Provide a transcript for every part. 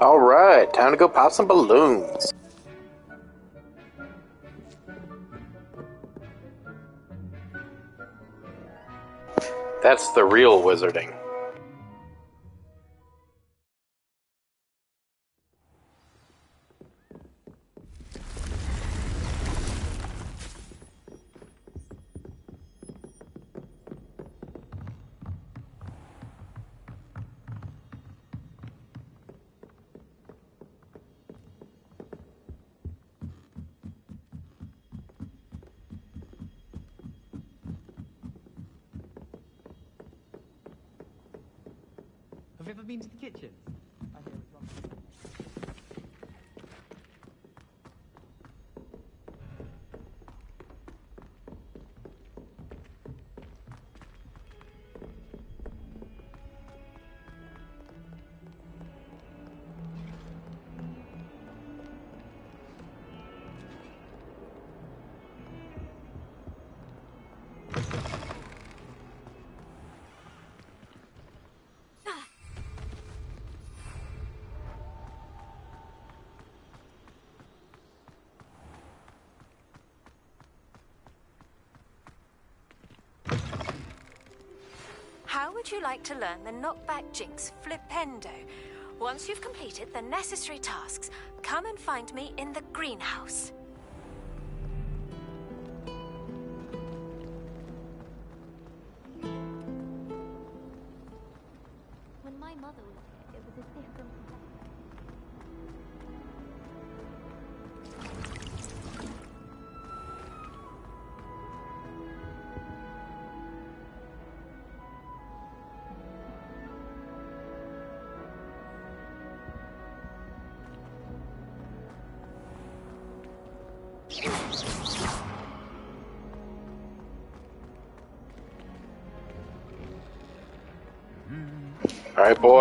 Alright, time to go pop some balloons. That's the real wizarding. Would you like to learn the knockback jinx flipendo? Once you've completed the necessary tasks, come and find me in the greenhouse.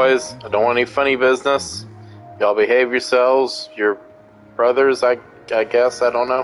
Boys, I don't want any funny business. Y'all behave yourselves. Your brothers, I, I guess, I don't know.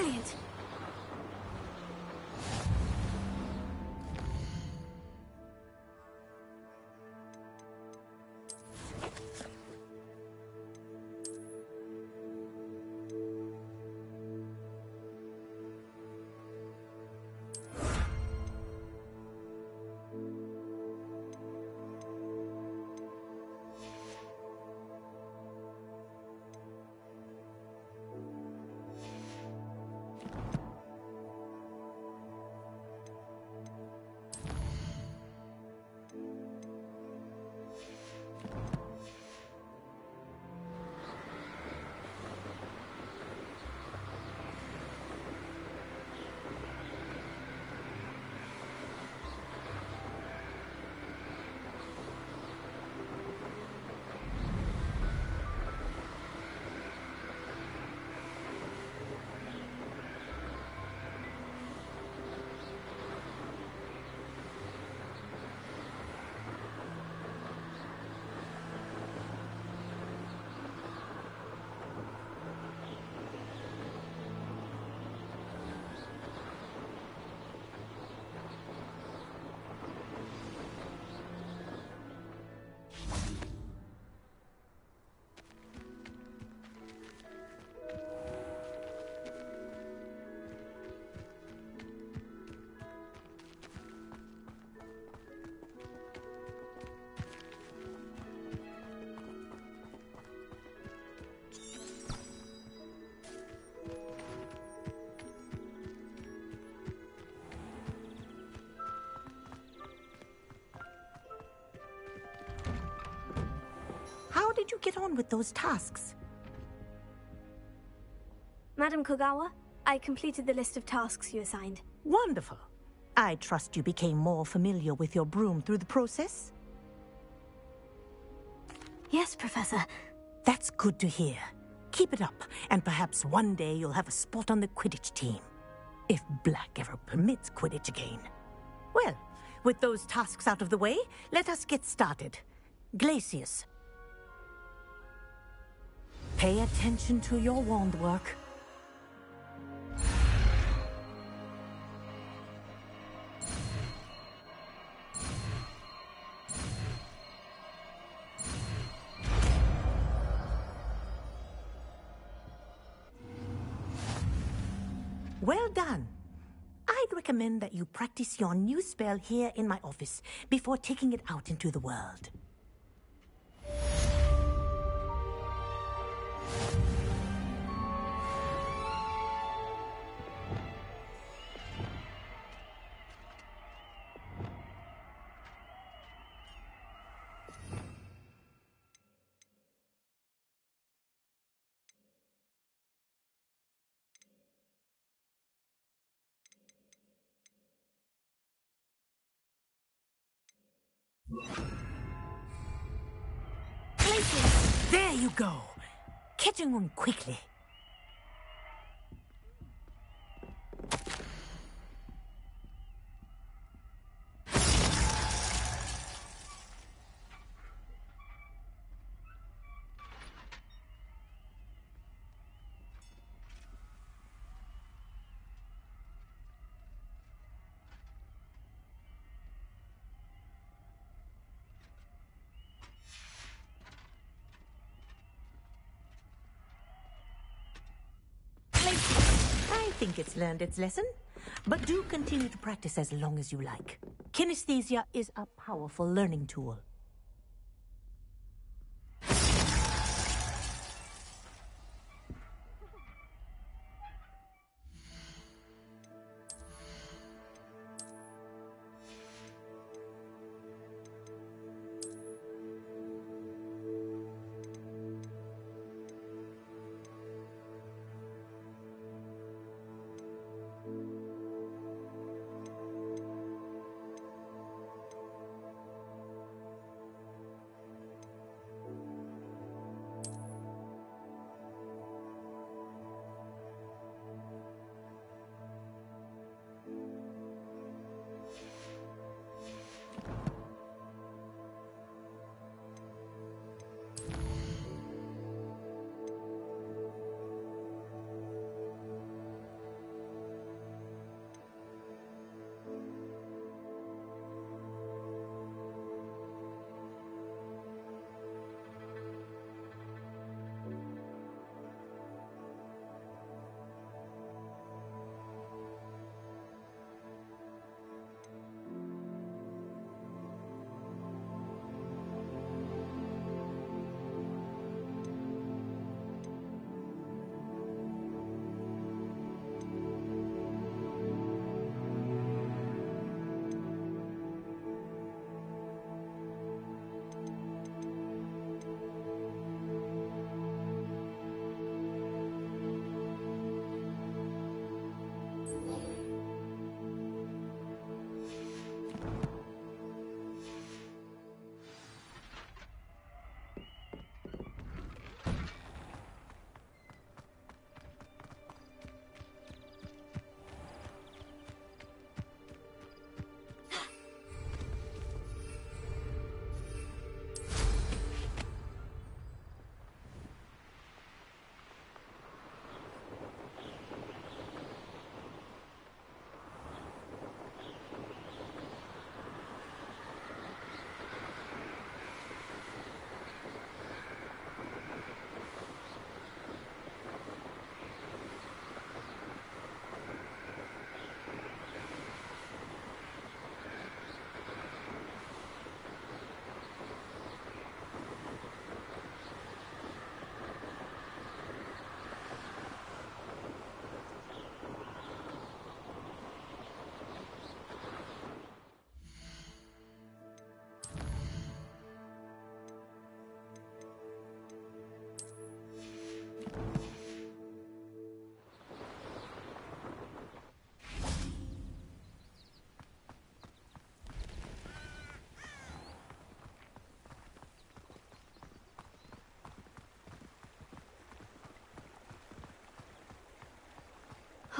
Brilliant. Get on with those tasks? Madam Kogawa, I completed the list of tasks you assigned. Wonderful. I trust you became more familiar with your broom through the process? Yes, Professor. That's good to hear. Keep it up, and perhaps one day you'll have a spot on the Quidditch team. If Black ever permits Quidditch again. Well, with those tasks out of the way, let us get started. Glacius. Pay attention to your wand work. Well done. I'd recommend that you practice your new spell here in my office before taking it out into the world. Go. Catching on quickly. I think it's learned its lesson. But do continue to practice as long as you like. Kinesthesia is a powerful learning tool.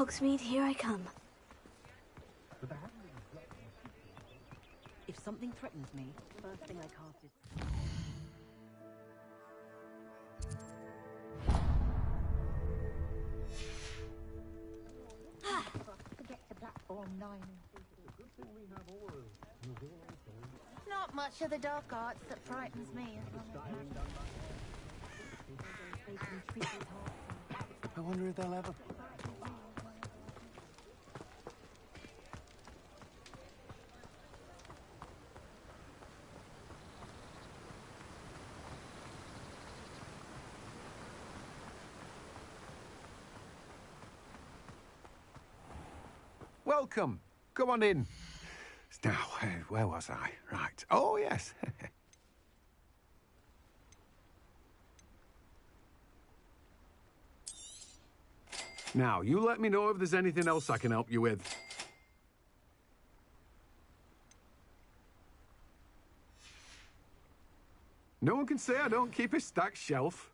Hogsmeade, here I come. If something threatens me, first thing I cast is... Forget the platform nine. Not much of the dark arts that frightens me as long as I wonder if they'll ever. Welcome. Come on in. Now, uh, where was I? Right. Oh, yes. now, you let me know if there's anything else I can help you with. No one can say I don't keep a stacked shelf.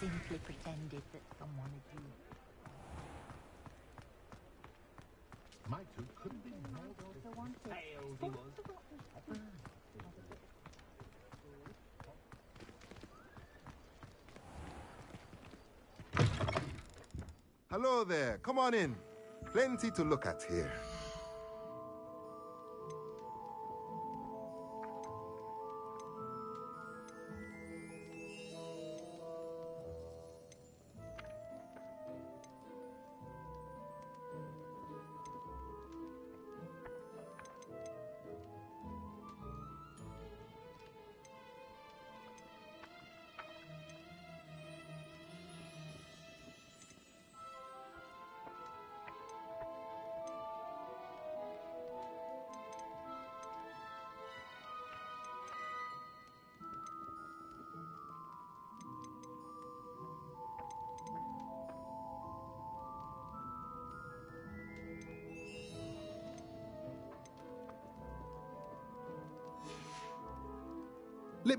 Simply pretended that someone had you. My two couldn't be more Also wanted. pale he was. Hello there. Come on in. Plenty to look at here.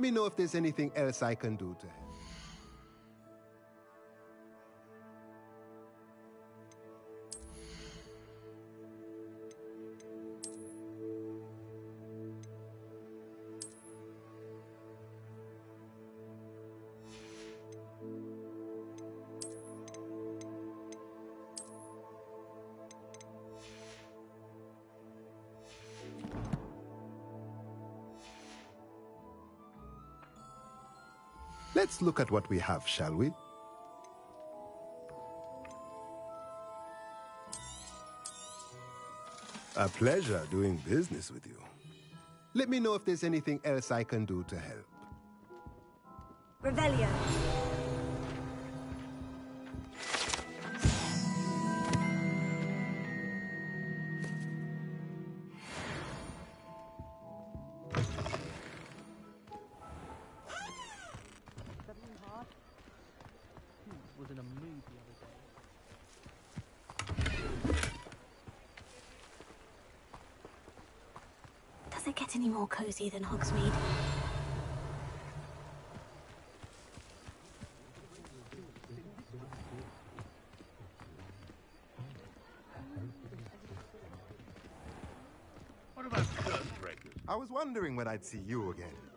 Let me know if there's anything else I can do to help. Let's look at what we have, shall we? A pleasure doing business with you. Let me know if there's anything else I can do to help. Revelio. Any than Hogsmeade. What about curse breakers? I was wondering when I'd see you again.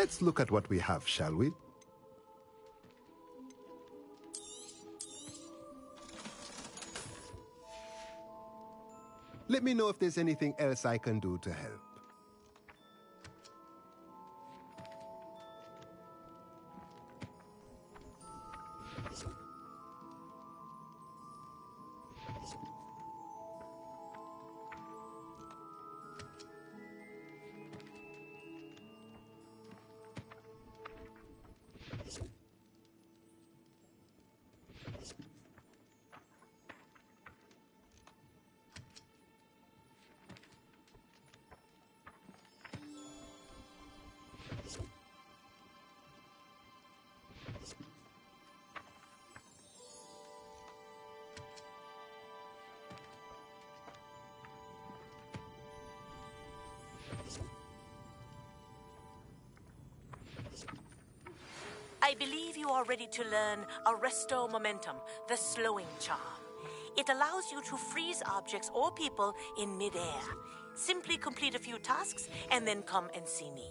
Let's look at what we have, shall we? Let me know if there's anything else I can do to help. I believe you are ready to learn Arresto Momentum, the slowing charm. It allows you to freeze objects or people in midair. Simply complete a few tasks and then come and see me.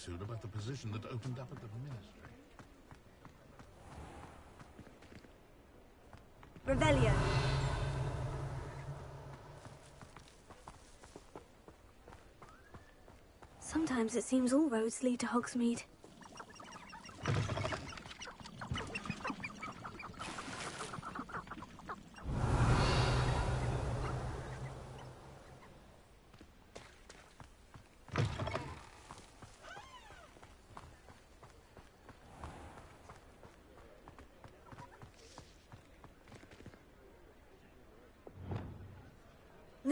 Soon about the position that opened up at the ministry. Revelio. Sometimes it seems all roads lead to Hogsmeade.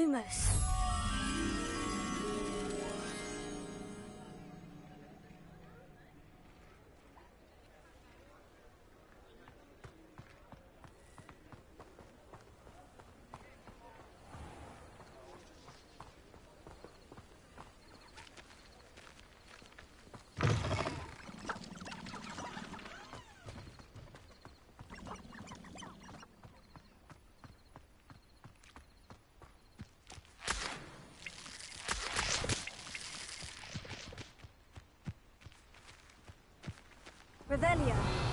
Lumos. Revelio.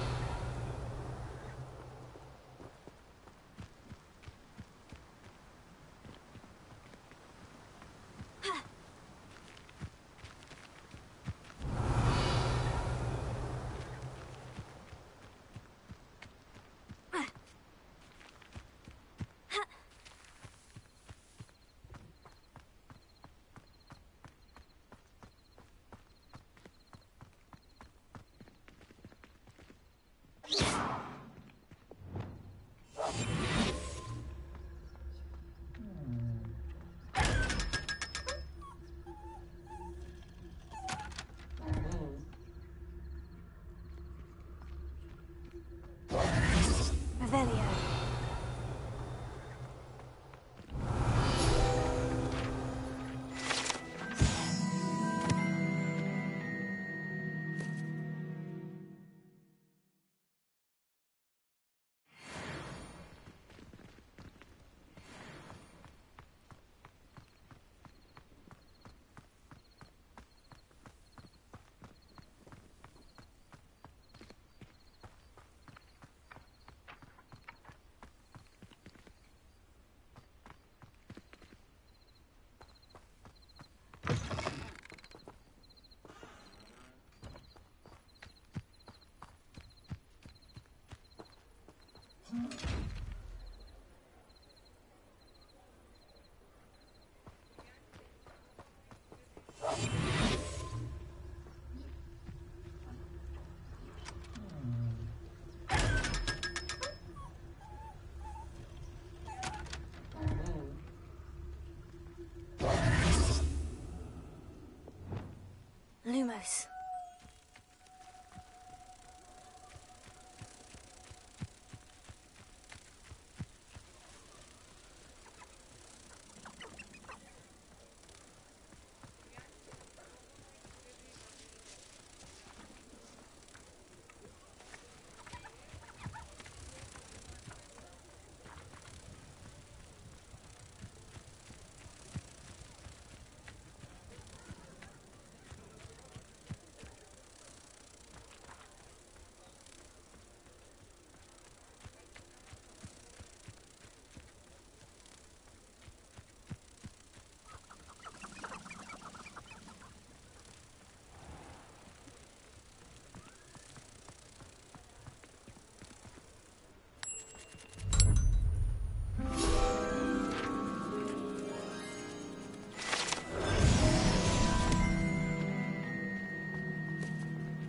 Lumos.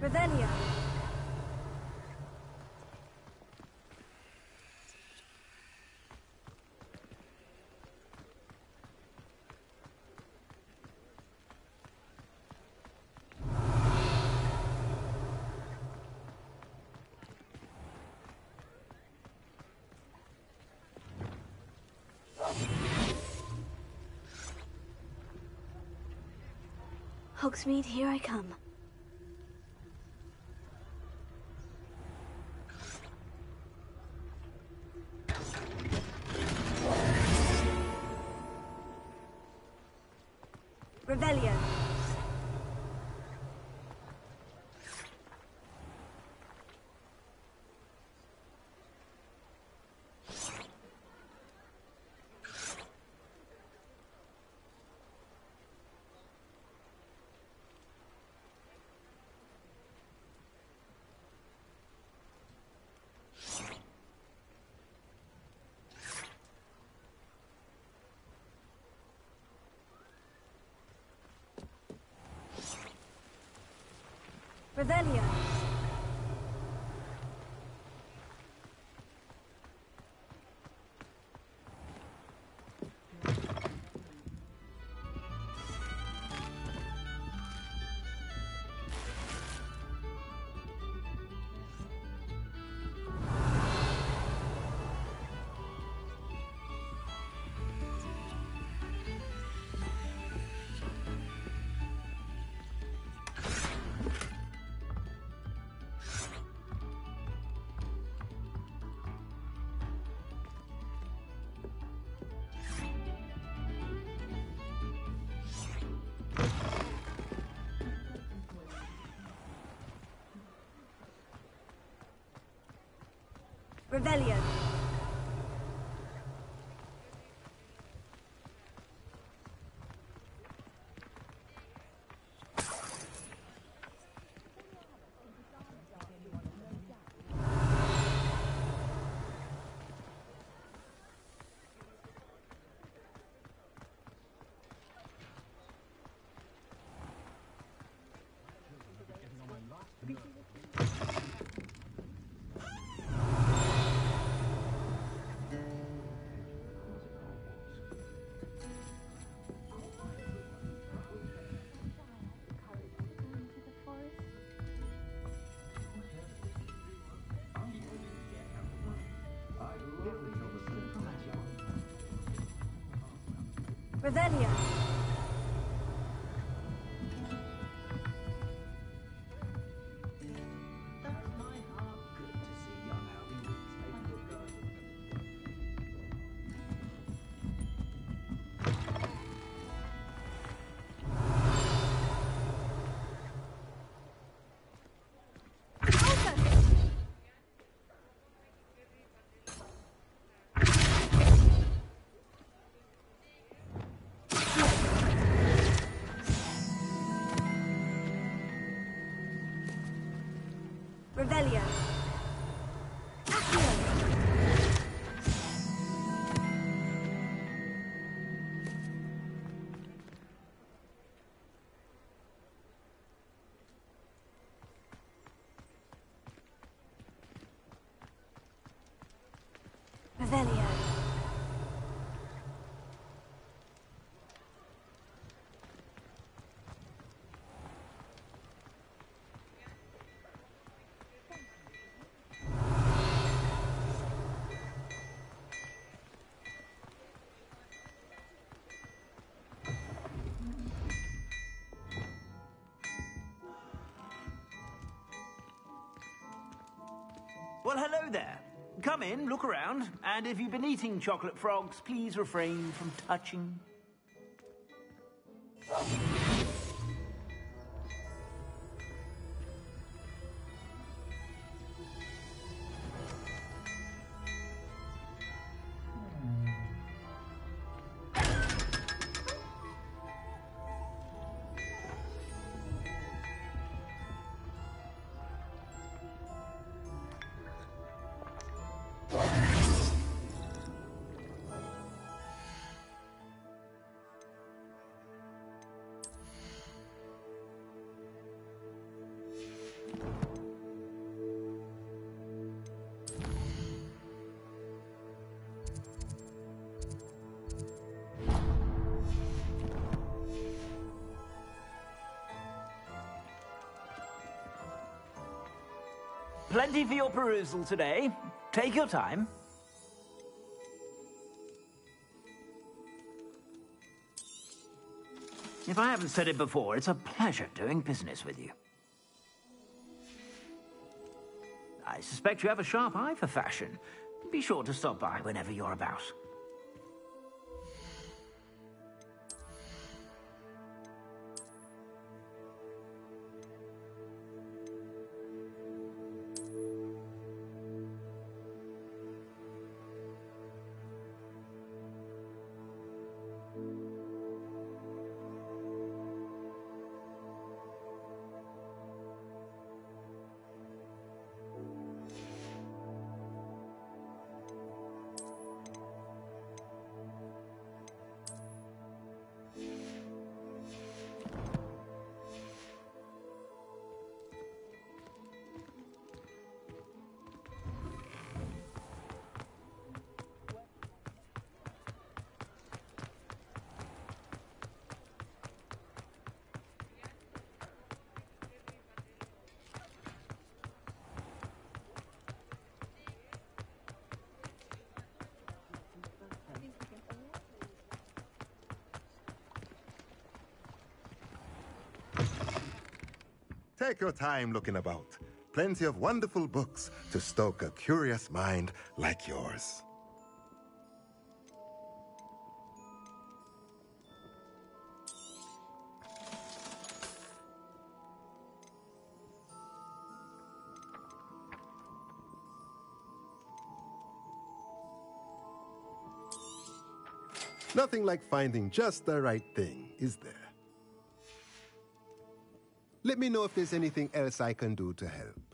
Revelio. Hogsmeade, here I come. Revelio. Revelio. Revelio. Revelio. Revelio. Well, hello there. Come in, look around, and if you've been eating chocolate frogs, please refrain from touching. For your perusal today. Take your time. If I haven't said it before, it's a pleasure doing business with you. I suspect you have a sharp eye for fashion. Be sure to stop by whenever you're about. Take your time looking about. Plenty of wonderful books to stoke a curious mind like yours. Nothing like finding just the right thing, is there? Let me know if there's anything else I can do to help.